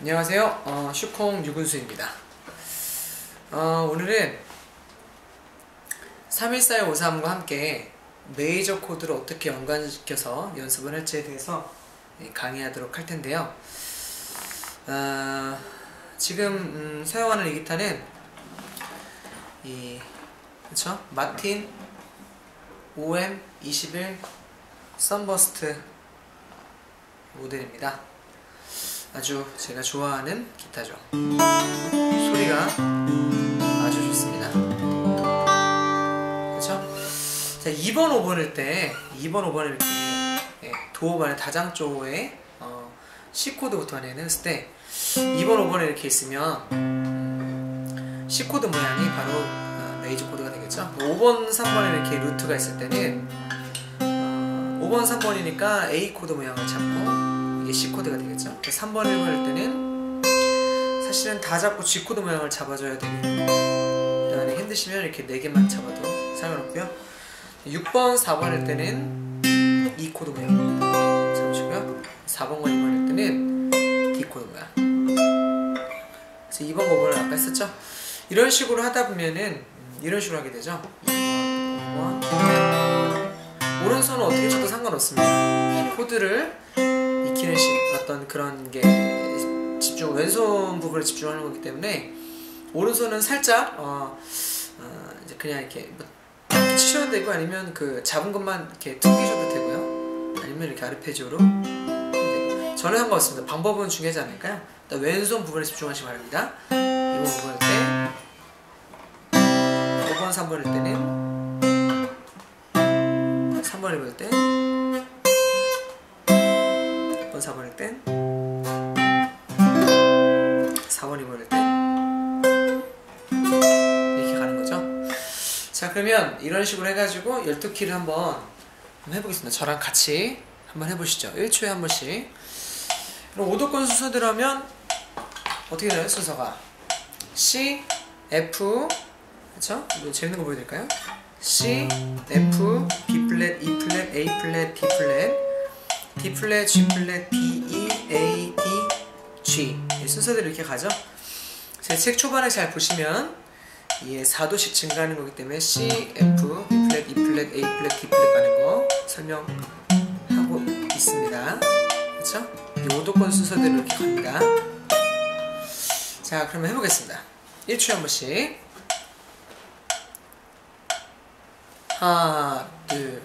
안녕하세요. 어, 슈콩 유근수입니다. 어, 오늘은 31453과 함께 메이저 코드를 어떻게 연관시켜서 연습을 할지에 대해서 강의하도록 할 텐데요. 어, 지금 음, 사용하는 이 기타는 이 그쵸? 마틴 OM21 썬버스트 모델입니다. 아주 제가 좋아하는 기타죠. 소리가 아주 좋습니다. 그쵸? 자, 2번, 5번일 때, 2번, 5번을 이렇게 예, 도어반의 다장조에 어, C코드부터 했을 때 2번, 5번에 이렇게 있으면 음, C코드 모양이 바로 어, 메이저 코드가 되겠죠. 5번, 3번에 이렇게 루트가 있을 때는 어, 5번, 3번이니까 A 코드 모양을 잡고 이게 C 코드가 되겠죠. 3번, 1번 할 때는 사실은 다 잡고 G 코드 모양을 잡아줘야 되는 그 힘드시면 이렇게 4개만 잡아도 상관없고요. 6번, 4번 할 때는 E 코드 모양 잡으시고요. 4번과 2번 할 때는 D 코드 모양. 그래서 2번, 5번을 아까 했었죠. 이런 식으로 하다 보면은 이런 식으로 하게 되죠. 2번, 5번. 오른손은 어떻게 쳐도 상관없습니다. 코드를 식 어떤 그런 게 집중 왼손 부분에 집중하는 거기 때문에 오른손은 살짝 어, 어 이제 그냥 이렇게 뭐 치셔도 되고 아니면 그 잡은 것만 이렇게 튕기셔도 되고요. 아니면 이렇게 아르페지오로 저는 상관없습니다. 방법은 중요하지 않을까요? 일단 왼손 부분에 집중하시기 바랍니다. 2번 5번 때 5번 3번일 때는 3번 1번 때 2번 4번일 땐? 4번 2번일 땐? 이렇게 가는 거죠? 자 그러면 이런 식으로 해가지고 12키를 한번, 해보겠습니다. 저랑 같이 한번 해보시죠. 1초에 한 번씩. 그럼 5도권 순서대로 하면 어떻게 돼요 순서가? C, F 그쵸? 뭐 재밌는 거 보여드릴까요? C, F, B 플랫, E 플랫, A 플랫, D 플랫 D 플랫, G 플랫, B, E, A, D, G 순서대로 이렇게 가죠. 제 책 초반에 잘 보시면 예, 4도씩 증가하는 거기 때문에 C, F, B 플랫, E 플랫, A 플랫, D 플랫 가는 거 설명하고 있습니다. 그렇죠? 5도권 순서대로 이렇게 갑니다. 자, 그러면 해보겠습니다. 1초에 한 번씩 하나, 둘,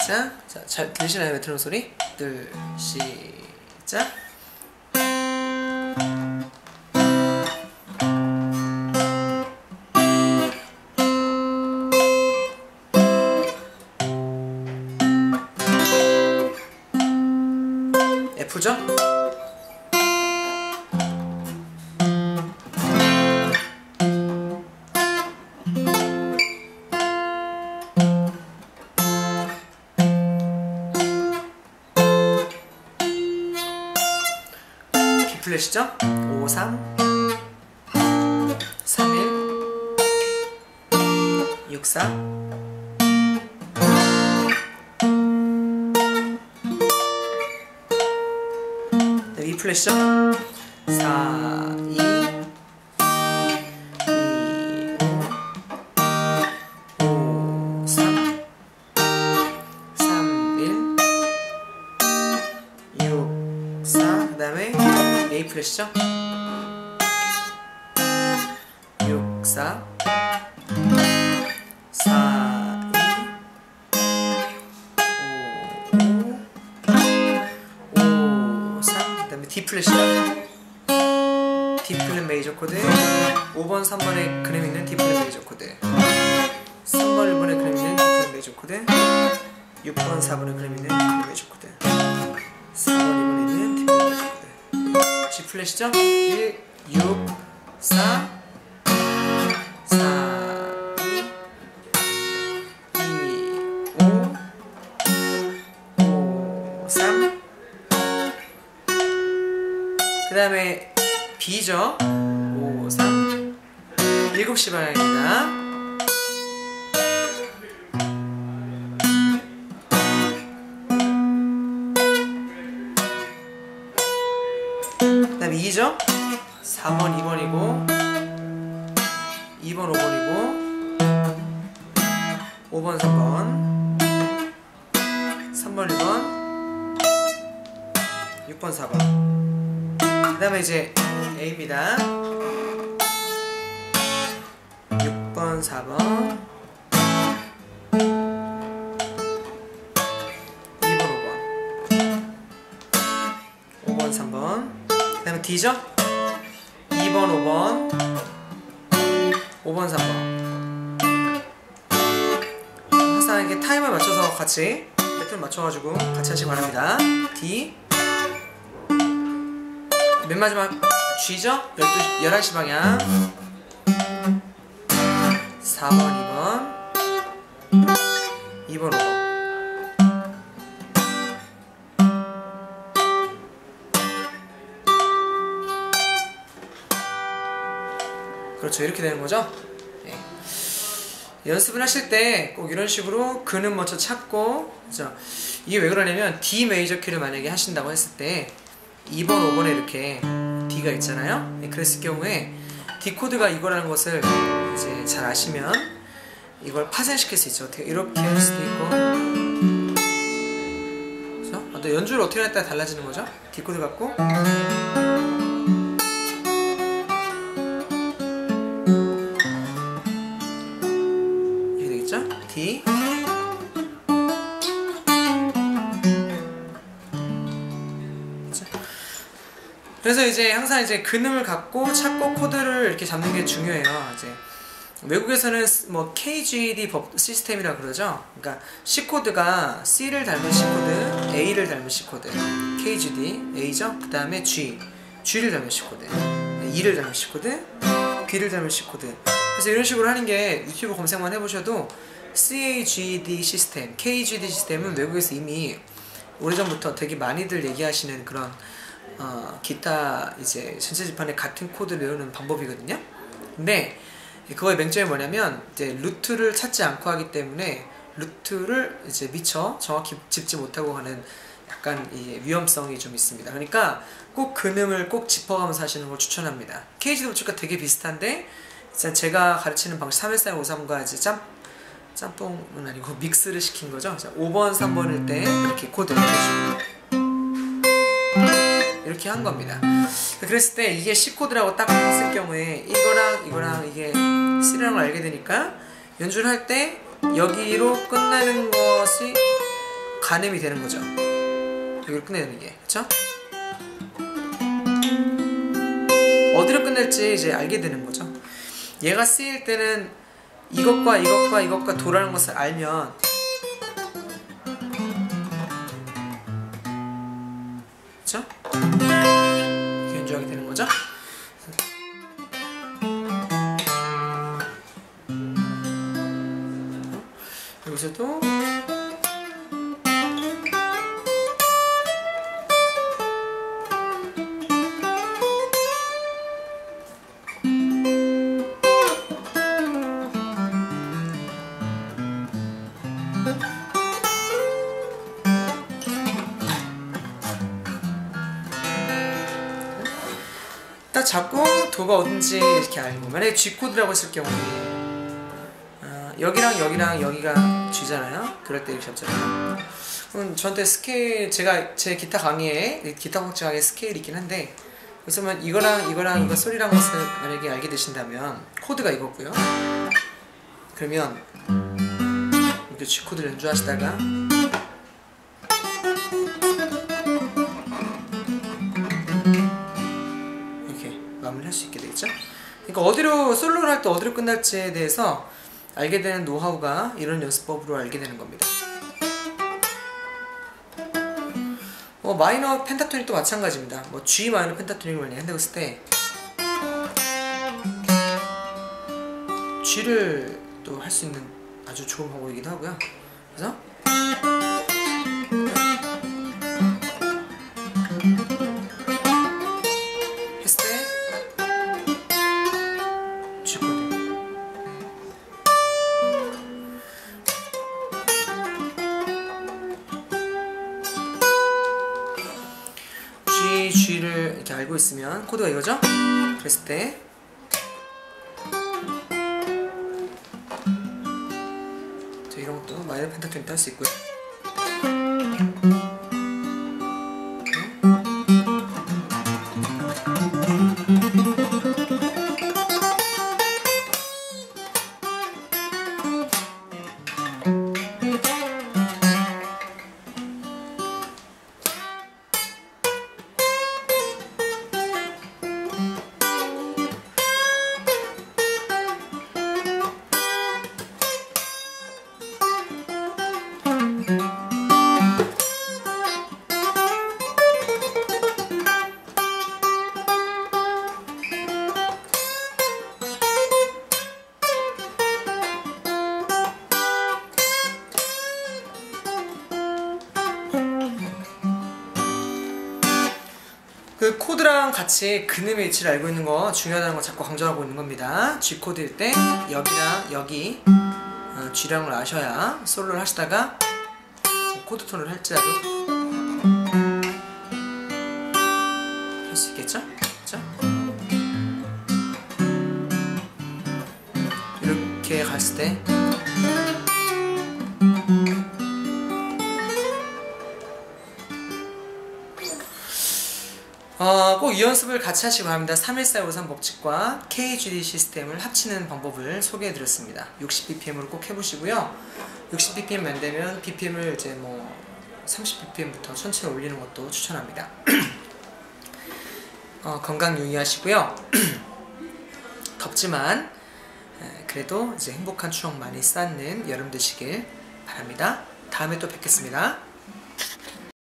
시작. 자, 잘 들리시나요? 메트론 소리? 둘, 시작. 플랫이죠? 5, 3 3, 1 6, 4 네, E 플랫이죠? 4, 2 D 플랫이죠? D 플랫 메이저 코드. 5번, 3번에 그림 있는 D 플랫 메이저 코드. 3번, 1번에 그림 있는 D 플랫 메이저 코드. 6번, 4번에 그림 있는 D 플랫 메이저 코드. 4번, 2번에 있는 D 플랫 메이저 코드. G 플랫이죠? 1, 6, 4 4 B죠? 5 3 7시 방향입니다 그 다음에 2죠? 4번, 2번이고 2번, 5번이고 5번, 3번 3번, 2번 6번, 4번 그 다음에 이제 A입니다. 6번, 4번. 2번, 5번. 5번, 3번. 그 다음에 D죠? 2번, 5번. 5번, 3번. 항상 이렇게 타임을 맞춰서 같이 배틀 맞춰가지고 같이 하시기 바랍니다. D 맨 마지막 G죠? 12시, 11시 방향 4번, 2번 2번, 5번 그렇죠. 이렇게 되는 거죠. 네. 연습을 하실 때 꼭 이런 식으로 근음 먼저 찾고 그죠? 이게 왜 그러냐면 D 메이저 키를 만약에 하신다고 했을 때 2번, 5번에 이렇게 D가 있잖아요. 네, 그랬을 경우에 D 코드가 이거라는 것을 이제 잘 아시면 이걸 파생시킬 수 있죠. 어떻게 이렇게 할 수도 있고 그래서 연주를 어떻게 할에 따라 달라지는 거죠. D 코드 갖고 그래서 이제 항상 이제 근음을 갖고 찾고 코드를 이렇게 잡는 게 중요해요. 이제 외국에서는 뭐 CAGED 법 시스템이라 그러죠. 그러니까 C 코드가 C를 닮은 C 코드, A를 닮은 C 코드, CAGED, A죠. 그 다음에 G, G를 닮은 C 코드, E를 닮은 C 코드, D를 닮은 C 코드. 그래서 이런 식으로 하는 게 유튜브 검색만 해보셔도 CAGED 시스템, CAGED 시스템은 외국에서 이미 오래전부터 되게 많이들 얘기하시는 그런 어, 기타 이제 전체 지판의 같은 코드를 외우는 방법이거든요. 근데 그거의 맹점이 뭐냐면 이제 루트를 찾지 않고 하기 때문에 루트를 이제 미처 정확히 짚지 못하고 하는 약간 이 위험성이 좀 있습니다. 그러니까 꼭 근음을 꼭 짚어가면서 하시는 걸 추천합니다. 케이지 도축과 되게 비슷한데 일단 제가 가르치는 방식 31353과 이제 짬 짬뽕은 아니고 믹스를 시킨 거죠. 5번, 3번일 때 이렇게 코드를 해주고 이렇게 한 겁니다. 그랬을 때 이게 C 코드라고 딱 했을 경우에 이거랑 이거랑 이게 C라는 걸 알게 되니까 연주를 할 때 여기로 끝나는 것이 가늠이 되는 거죠. 여기로 끝내는 게 그렇죠? 어디로 끝낼지 이제 알게 되는 거죠. 얘가 쓰일 때는 이것과 이것과 이것과 도라는 것을 알면 그렇죠? 이렇게 연주하게 되는 거죠. 여기서도 잡고 도가 어딘지 이렇게 알고 만약에 G 코드라고 했을 경우에 어, 여기랑 여기랑 여기가 G잖아요. 그럴 때 이렇게 잡잖아요. 그럼 저한테 스케일 제가 제 기타 강의에 기타 공책 강의 스케일이 있긴 한데 그래서 만 이거랑 이거랑 이거 소리랑 것을 만약에 알게 되신다면 코드가 이거고요. 그러면 이렇게 G 코드를 연주하시다가 할 수 있게 되겠죠. 그러니까 어디로 솔로를 할 때 어디로 끝날지에 대해서 알게 되는 노하우가 이런 연습법으로 알게 되는 겁니다. 뭐 마이너 펜타토닉도 마찬가지입니다. 뭐 G 마이너 펜타토닉을 많이 한다고 했을 때 G를 또 할 수 있는 아주 좋은 방법이기도 하고요. 그래서 코드가 이거죠? 그랬을 때 자, 이런 것도 마이너 펜타토닉도 할수 있고요. 그 코드랑 같이 근음의 위치를 알고 있는 거 중요하다는 거 자꾸 강조하고 있는 겁니다. G 코드일 때 여기랑 여기 어, G랑을 아셔야 솔로를 하시다가 코드 톤을 할지라도 할 수 있겠죠? 그렇죠? 이렇게 갔을 때 이 연습을 같이 하시기 바랍니다. 31453 법칙과 KGD 시스템을 합치는 방법을 소개해 드렸습니다. 60bpm으로 꼭 해보시고요. 60bpm 안 되면 bpm을 이제 뭐 30bpm부터 천천히 올리는 것도 추천합니다. 어, 건강 유의하시고요. 덥지만 에, 그래도 이제 행복한 추억 많이 쌓는 여름 되시길 바랍니다. 다음에 또 뵙겠습니다.